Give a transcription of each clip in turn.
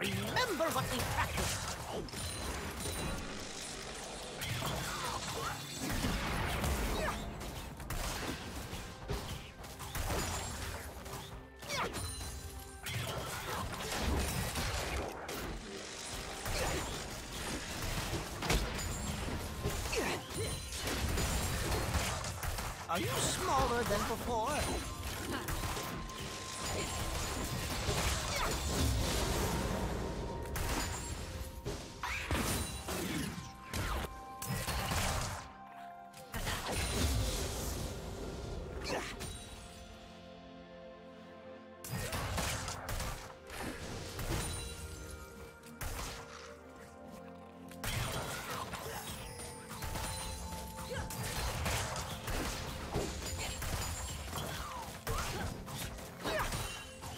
Remember what we practiced. Are you smaller than before?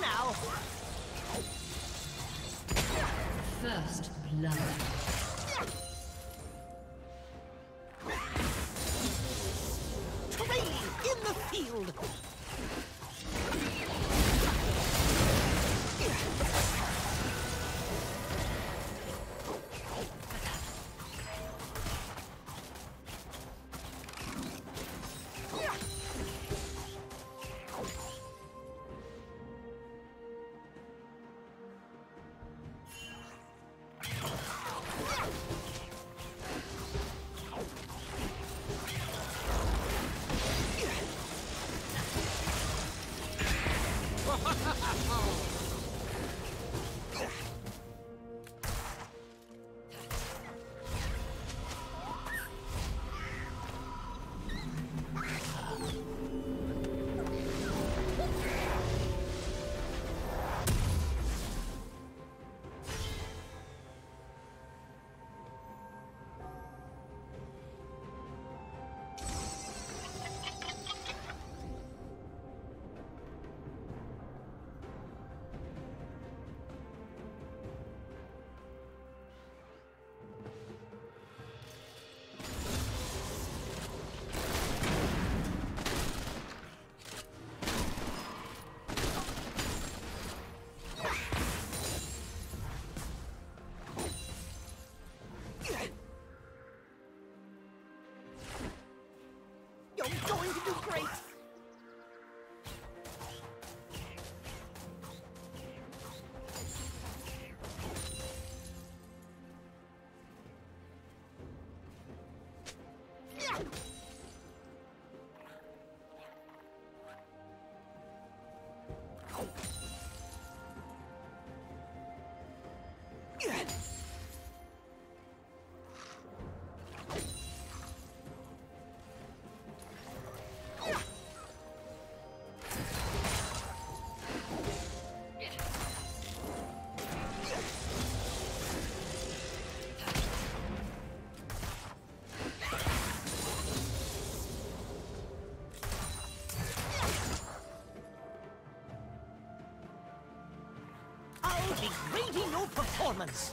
Now. First blood. I'll be grading your performance.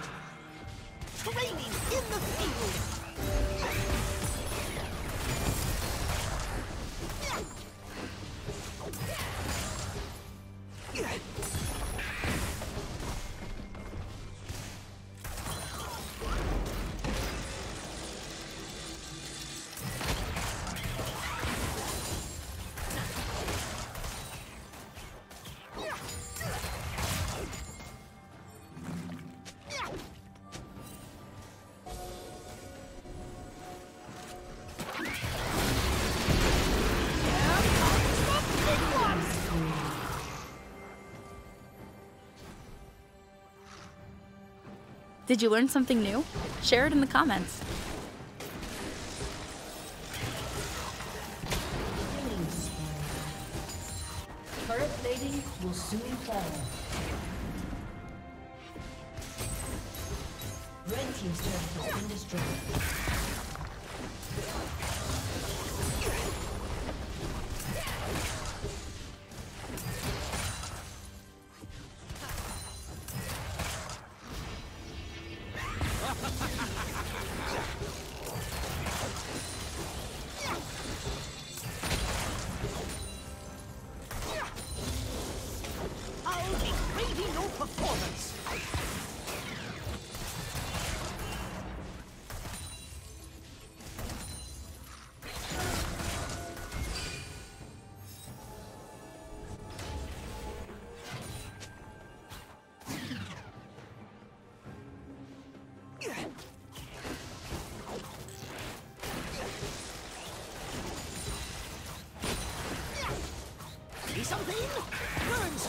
Did you learn something new? Share it in the comments. Turret plating will soon fall. Red Team's turret has been destroyed.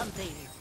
Something.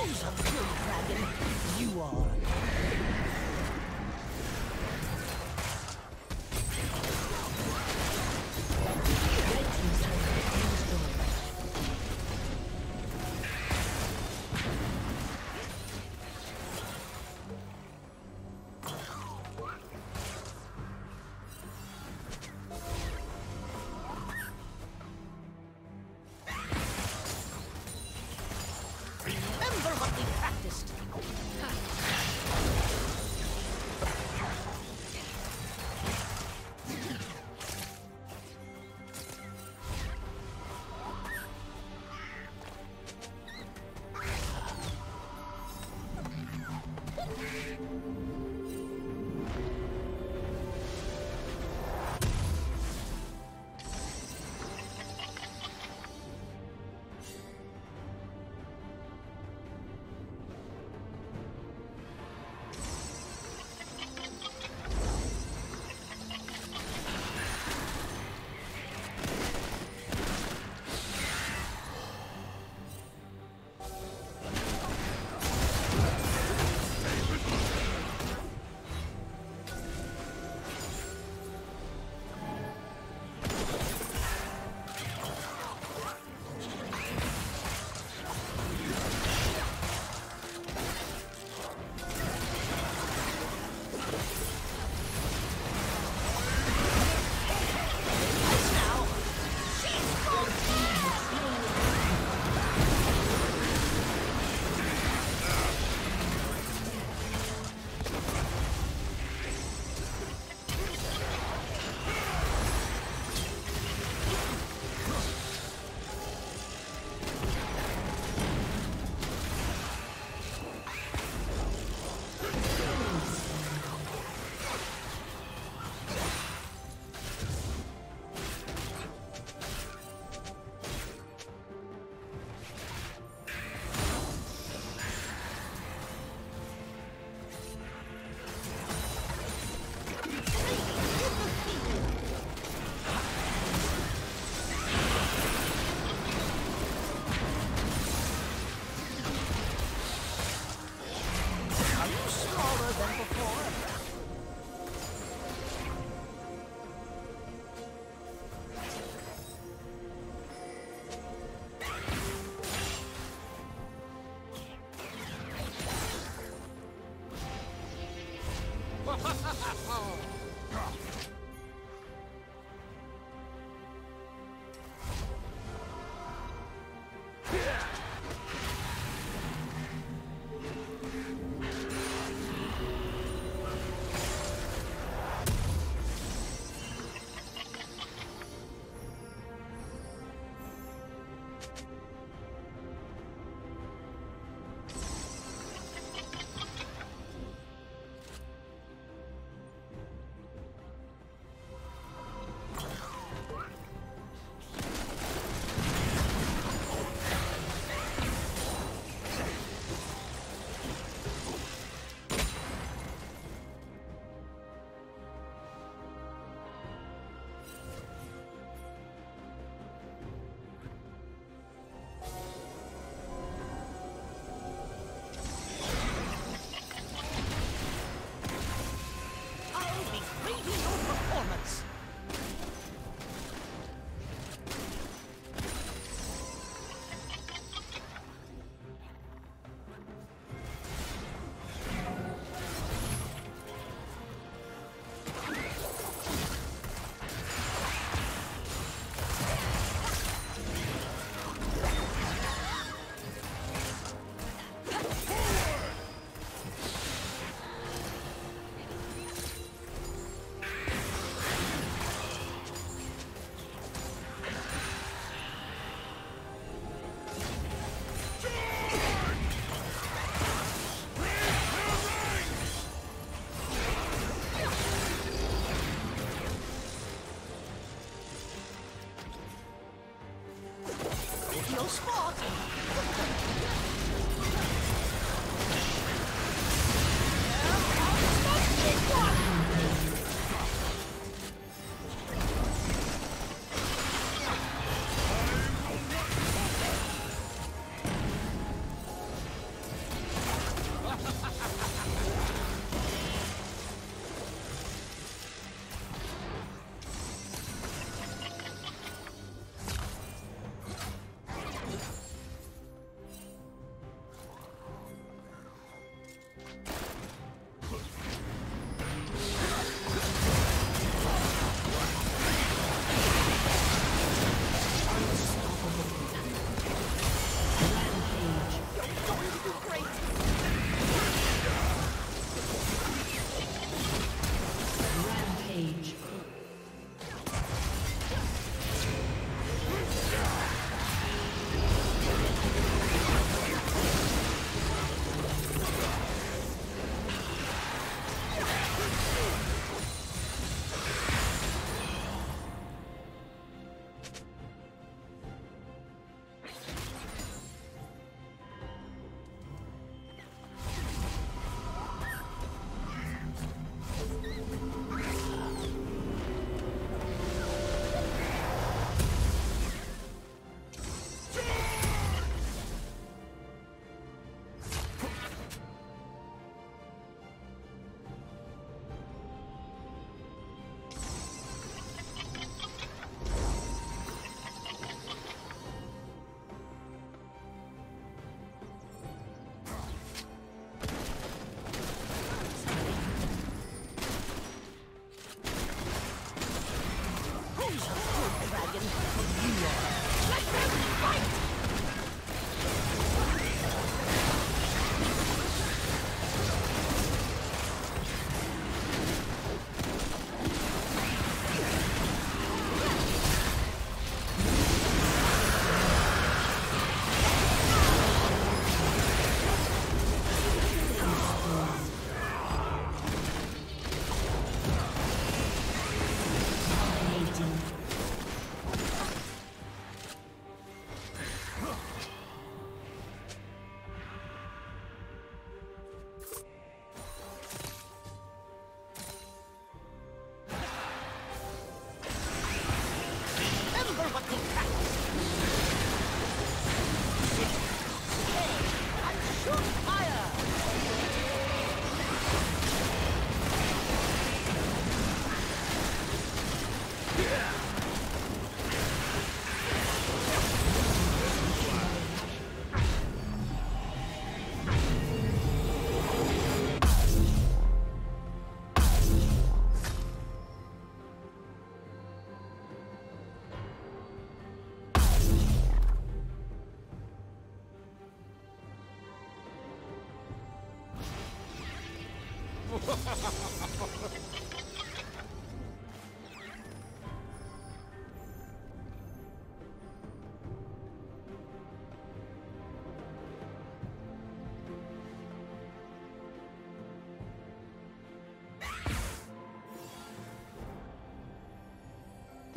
Dragon? You are.